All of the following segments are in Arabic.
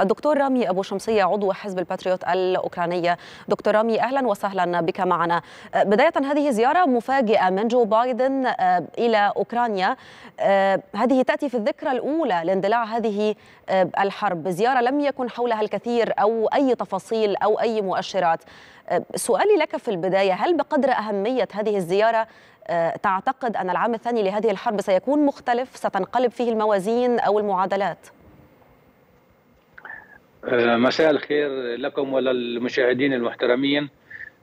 الدكتور رامي أبو شمسية عضو حزب الباتريوت الأوكرانية. دكتور رامي أهلا وسهلا بك معنا. بداية هذه زيارة مفاجئة من جو بايدن إلى أوكرانيا. هذه تأتي في الذكرى الأولى لاندلاع هذه الحرب. زيارة لم يكن حولها الكثير أو أي تفاصيل أو أي مؤشرات. سؤالي لك في البداية هل بقدر أهمية هذه الزيارة تعتقد أن العام الثاني لهذه الحرب سيكون مختلف ستنقلب فيه الموازين أو المعادلات؟ مساء الخير لكم وللمشاهدين المحترمين.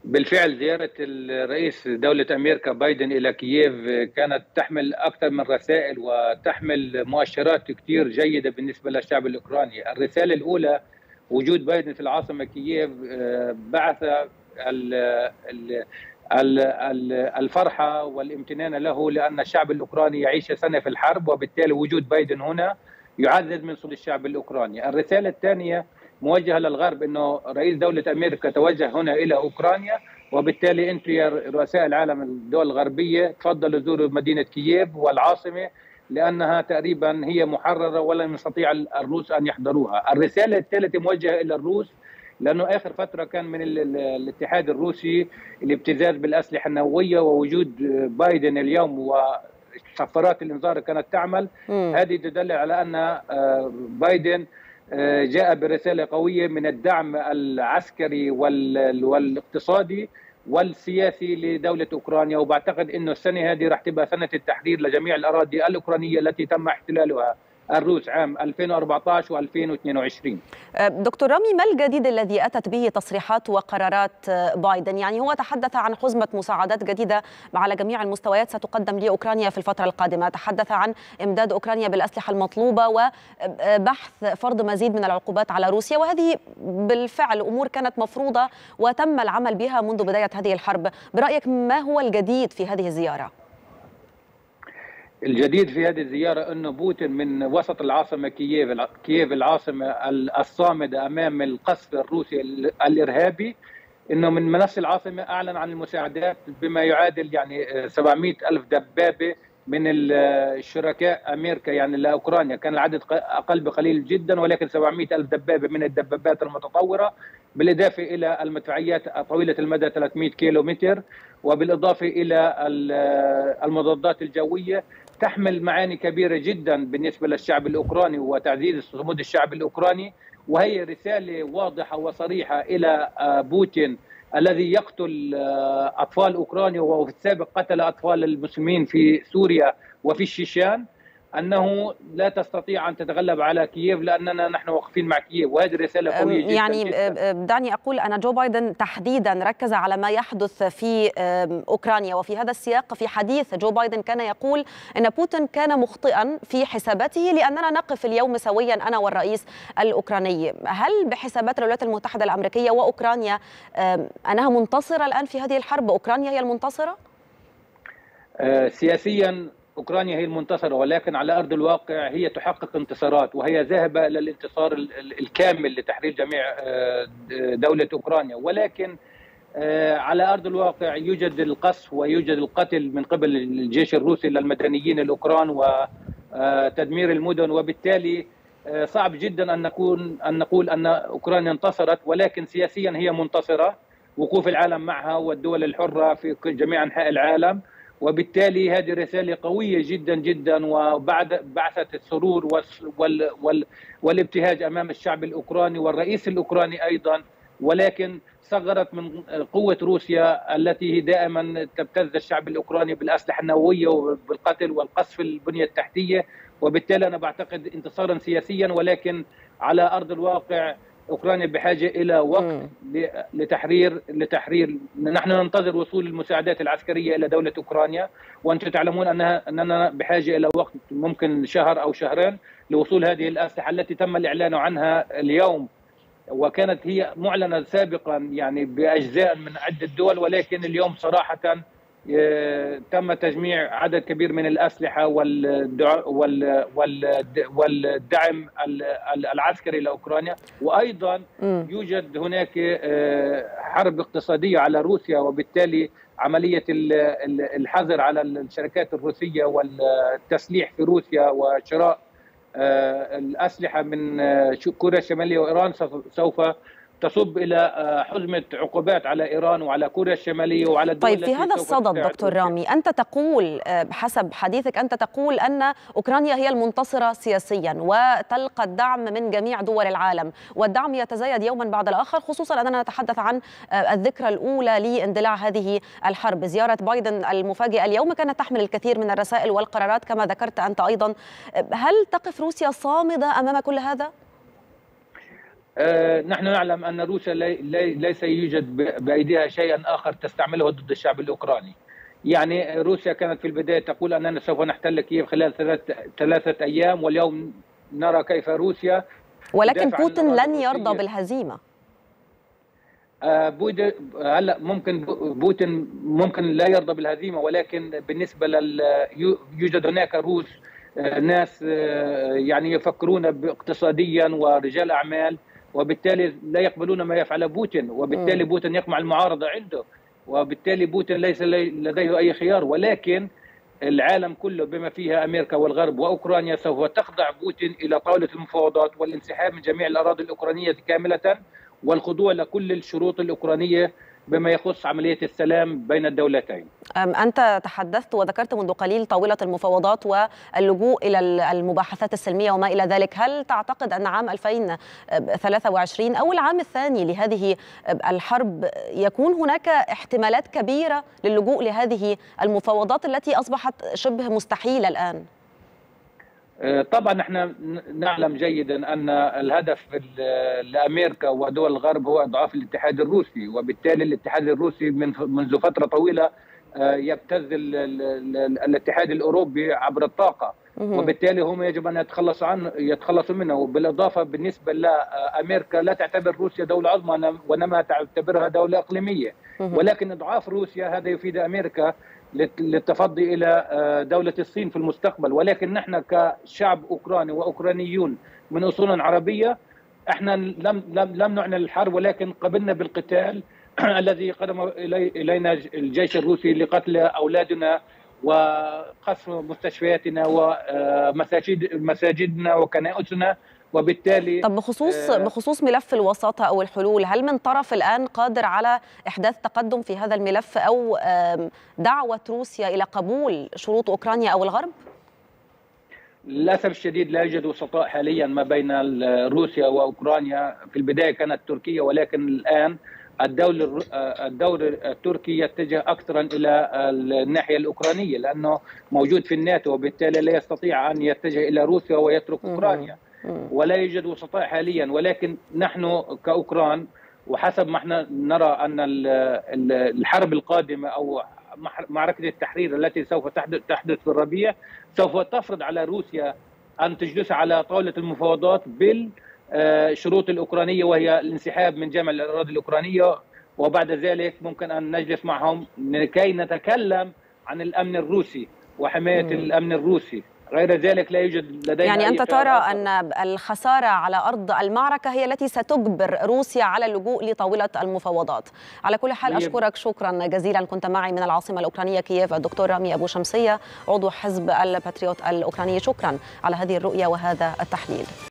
بالفعل زيارة الرئيس دولة أمريكا بايدن إلى كييف كانت تحمل أكثر من رسائل وتحمل مؤشرات كثير جيدة بالنسبة للشعب الأوكراني. الرسالة الأولى وجود بايدن في العاصمة كييف بعث الفرحة والامتنان له لأن الشعب الأوكراني يعيش سنة في الحرب وبالتالي وجود بايدن هنا يعزز من صوت الشعب الأوكراني. الرسالة الثانية موجهة للغرب أنه رئيس دولة أمريكا توجه هنا إلى أوكرانيا وبالتالي أنتم يا رؤساء العالم الدول الغربية تفضلوا زوروا مدينة كييف والعاصمة لأنها تقريبا هي محررة ولن يستطيع الروس أن يحضروها. الرسالة الثالثة موجهة إلى الروس لأنه آخر فترة كان من الاتحاد الروسي الابتزاز بالأسلحة النووية ووجود بايدن اليوم وسفارات الانذار كانت تعمل. م. هذه تدل على أن بايدن جاء برسالة قوية من الدعم العسكري والاقتصادي والسياسي لدولة أوكرانيا. وبعتقد إنه السنة هذه راح تبقى سنة التحرير لجميع الأراضي الأوكرانية التي تم احتلالها. الروس عام 2014 و2022 دكتور رامي ما الجديد الذي أتت به تصريحات وقرارات بايدن؟ يعني هو تحدث عن حزمة مساعدات جديدة على جميع المستويات ستقدم لأوكرانيا في الفترة القادمة. تحدث عن إمداد أوكرانيا بالأسلحة المطلوبة وبحث فرض مزيد من العقوبات على روسيا. وهذه بالفعل أمور كانت مفروضة وتم العمل بها منذ بداية هذه الحرب. برأيك ما هو الجديد في هذه الزيارة؟ الجديد في هذه الزيارة أنه بوتين من وسط العاصمة كييف كييف العاصمة الصامدة أمام القصف الروسي الإرهابي أنه من منصة العاصمة أعلن عن المساعدات بما يعادل يعني 700 ألف دبابة من الشركاء أمريكا يعني لأوكرانيا كان العدد أقل بقليل جدا ولكن 700 ألف دبابة من الدبابات المتطورة بالإضافة إلى المدفعيات طويلة المدى 300 كيلو متر وبالإضافة إلى المضادات الجوية. تحمل معاني كبيرة جدا بالنسبة للشعب الأوكراني وتعزيز صمود الشعب الأوكراني. وهي رسالة واضحة وصريحة إلى بوتين الذي يقتل أطفال أوكرانيا وفي السابق قتل أطفال المسلمين في سوريا وفي الشيشان. أنه لا تستطيع أن تتغلب على كييف لأننا نحن واقفين مع كييف وهذه رسالة قوية جدا يعني جداً. دعني أقول أن جو بايدن تحديدا ركز على ما يحدث في أوكرانيا وفي هذا السياق في حديث جو بايدن كان يقول إن بوتين كان مخطئا في حساباته لأننا نقف اليوم سويا أنا والرئيس الأوكراني. هل بحسابات الولايات المتحدة الأمريكية وأوكرانيا أنها منتصرة الآن في هذه الحرب؟ أوكرانيا هي المنتصرة؟ سياسيا أوكرانيا هي المنتصرة ولكن على أرض الواقع هي تحقق انتصارات وهي ذاهبه للانتصار الكامل لتحرير جميع دولة أوكرانيا. ولكن على أرض الواقع يوجد القصف ويوجد القتل من قبل الجيش الروسي للمدنيين الأوكران وتدمير المدن. وبالتالي صعب جدا أن نكون أن نقول أن أوكرانيا انتصرت ولكن سياسيا هي منتصرة وقوف العالم معها والدول الحرة في جميع أنحاء العالم. وبالتالي هذه رسالة قوية جدا جدا وبعد بعثت السرور وال وال والابتهاج أمام الشعب الأوكراني والرئيس الأوكراني أيضا. ولكن صغرت من قوة روسيا التي دائما تبتز الشعب الأوكراني بالأسلحة النووية وبالقتل والقصف البنية التحتية. وبالتالي أنا بعتقد انتصارا سياسيا ولكن على أرض الواقع أوكرانيا بحاجة إلى وقت لتحرير لتحرير. نحن ننتظر وصول المساعدات العسكرية إلى دولة أوكرانيا. وأنتم تعلمون انها أننا بحاجة إلى وقت ممكن شهر أو شهرين لوصول هذه الأسلحة التي تم الإعلان عنها اليوم. وكانت هي معلنة سابقا يعني بأجزاء من عدة دول ولكن اليوم صراحة تم تجميع عدد كبير من الأسلحة والدعم العسكري لأوكرانيا. وأيضا يوجد هناك حرب اقتصادية على روسيا وبالتالي عملية الحظر على الشركات الروسية والتسليح في روسيا وشراء الأسلحة من كوريا الشماليه وإيران سوف تصب إلى حزمة عقوبات على إيران وعلى كوريا الشمالية وعلى الدول طيب في هذا الصدد دكتور رامي أنت تقول حسب حديثك أنت تقول أن أوكرانيا هي المنتصرة سياسيا وتلقى الدعم من جميع دول العالم والدعم يتزايد يوما بعد الآخر خصوصا أننا نتحدث عن الذكرى الأولى لاندلاع هذه الحرب. زيارة بايدن المفاجئة اليوم كانت تحمل الكثير من الرسائل والقرارات كما ذكرت أنت أيضا. هل تقف روسيا صامدة أمام كل هذا؟ آه نحن نعلم أن روسيا لي لي ليس يوجد بأيديها شيئا آخر تستعمله ضد الشعب الأوكراني. يعني روسيا كانت في البداية تقول أننا سوف نحتل كييف خلال ثلاث ثلاثة أيام واليوم نرى كيف روسيا ولكن بوتين لن يرضى بالهزيمة. آه هلا ممكن بوتين ممكن لا يرضى بالهزيمة ولكن بالنسبة لل يوجد هناك روس ناس يعني يفكرون اقتصاديا ورجال أعمال وبالتالي لا يقبلون ما يفعل بوتين وبالتالي بوتين يقمع المعارضه عنده وبالتالي بوتين ليس لديه أي خيار. ولكن العالم كله بما فيها أمريكا والغرب وأوكرانيا سوف تخضع بوتين إلى طاولة المفاوضات والانسحاب من جميع الأراضي الأوكرانية كاملة والخضوع لكل الشروط الأوكرانية بما يخص عملية السلام بين الدولتين أنت تحدثت وذكرت منذ قليل طاولة المفاوضات واللجوء إلى المباحثات السلمية وما إلى ذلك هل تعتقد أن عام 2023 أو العام الثاني لهذه الحرب يكون هناك احتمالات كبيرة للجوء لهذه المفاوضات التي أصبحت شبه مستحيلة الآن؟ طبعا نحن نعلم جيدا أن الهدف لأمريكا ودول الغرب هو إضعاف الاتحاد الروسي وبالتالي الاتحاد الروسي من منذ فترة طويلة يبتز الاتحاد الأوروبي عبر الطاقة. وبالتالي هم يجب أن يتخلصوا عنه يتخلصوا منه. وبالإضافة بالنسبة لأمريكا لا تعتبر روسيا دولة عظمى وإنما تعتبرها دولة إقليمية. ولكن إضعاف روسيا هذا يفيد أمريكا للتفضي إلى دولة الصين في المستقبل. ولكن نحن كشعب أوكراني وأوكرانيون من أصول عربية إحنا لم لم لم نعنى الحرب ولكن قبلنا بالقتال الذي قدم إلينا الجيش الروسي لقتل أولادنا وقصف مستشفياتنا ومساجد مساجدنا وكنائسنا وبالتالي طب بخصوص بخصوص ملف الوساطة أو الحلول هل من طرف الآن قادر على إحداث تقدم في هذا الملف أو دعوة روسيا إلى قبول شروط أوكرانيا أو الغرب؟ للأسف الشديد لا يوجد وسطاء حاليا ما بين روسيا وأوكرانيا في البداية كانت تركيا ولكن الآن الدور الدور التركي يتجه اكثرا إلى الناحية الأوكرانية لأنه موجود في الناتو وبالتالي لا يستطيع أن يتجه إلى روسيا ويترك أوكرانيا ولا يوجد وسطاء حاليا. ولكن نحن كأوكران وحسب ما إحنا نرى أن الحرب القادمة أو معركة التحرير التي سوف تحدث في الربيع سوف تفرض على روسيا أن تجلس على طاولة المفاوضات بالشروط الأوكرانية وهي الانسحاب من جميع الأراضي الأوكرانية. وبعد ذلك ممكن أن نجلس معهم لكي نتكلم عن الأمن الروسي وحماية مم. الأمن الروسي. غير ذلك لا يوجد لدينا يعني أنت ترى أن الخسارة على أرض المعركة هي التي ستجبر روسيا على اللجوء لطاولة المفاوضات. على كل حال أشكرك شكرا جزيلا. كنت معي من العاصمة الأوكرانية كييف الدكتور رامي أبو شمسية عضو حزب الباتريوت الأوكراني. شكرا على هذه الرؤية وهذا التحليل.